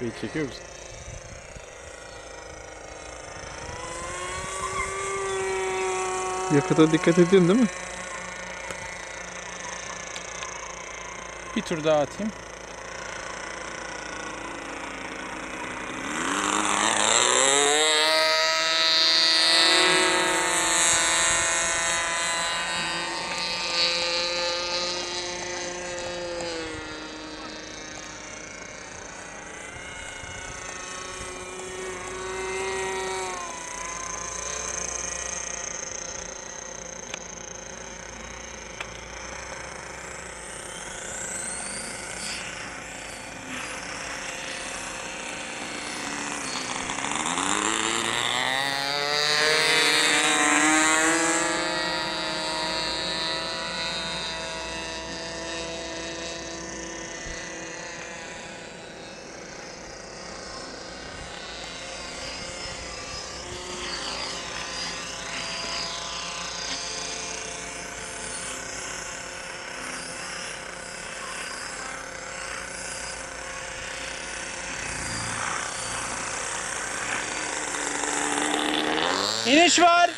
Beni çekiyor musun? Yakıta dikkat ediyorsun değil mi? Bir tur daha atayım. İniş var.